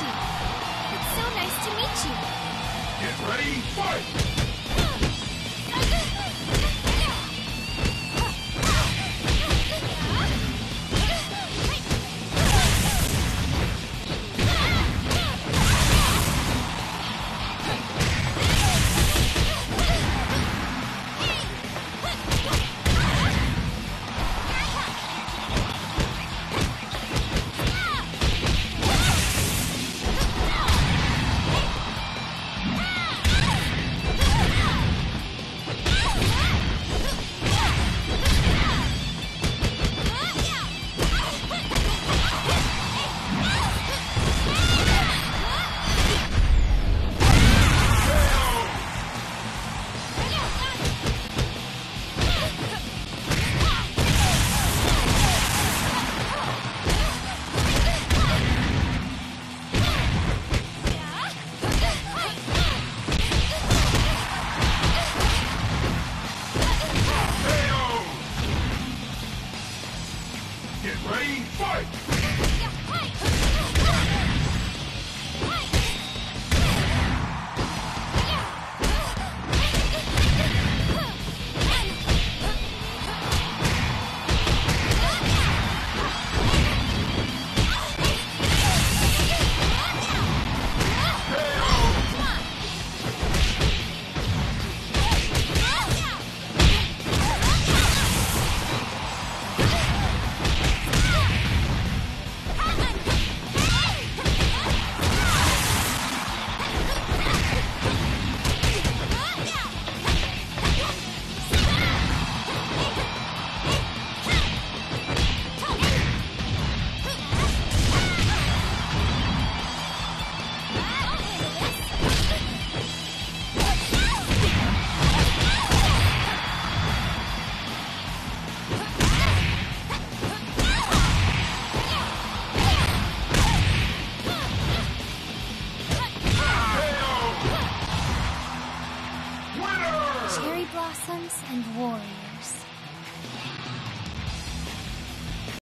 you. It's so nice to meet you. Get ready, fight! Ready, fight! Blossoms and warriors.